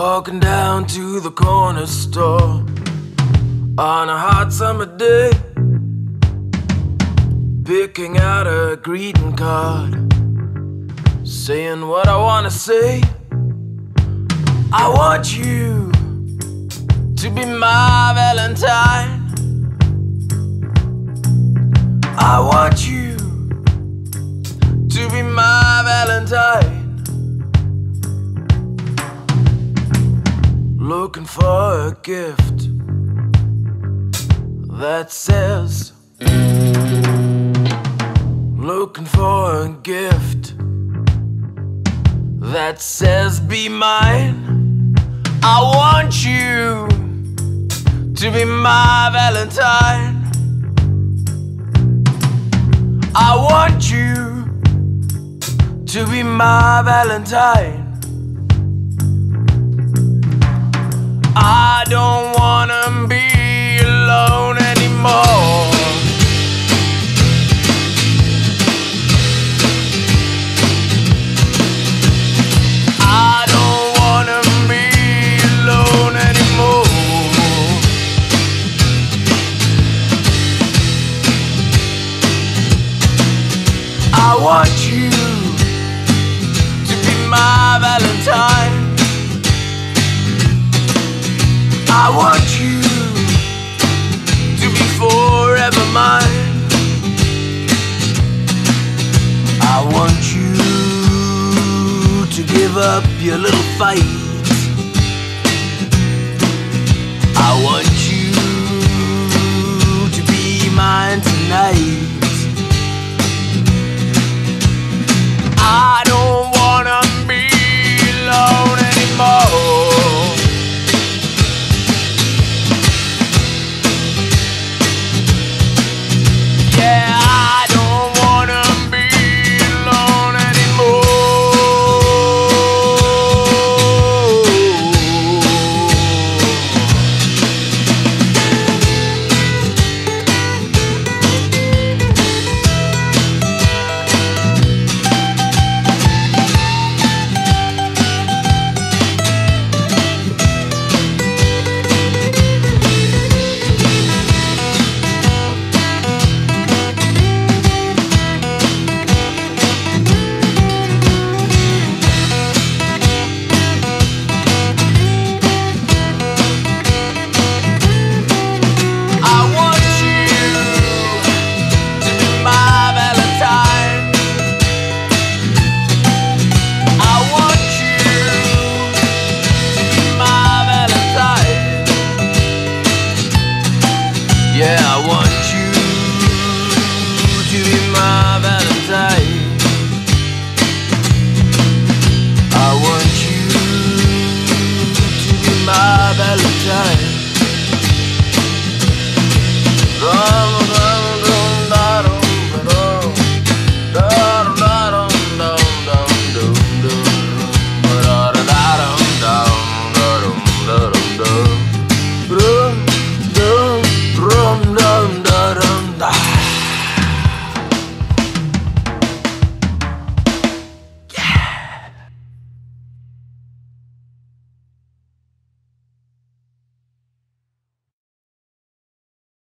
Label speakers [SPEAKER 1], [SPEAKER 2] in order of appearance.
[SPEAKER 1] Walking down to the corner store on a hot summer day, picking out a greeting card, saying what I want to say. I want you to be my Valentine. I want you to be my Valentine. Looking for a gift that says, Looking for a gift that says, Be mine. I want you to be my Valentine. I want you to be my Valentine. I don't wanna be up your little fight. I want you to be mine tonight. Yeah, one